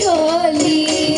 ढोली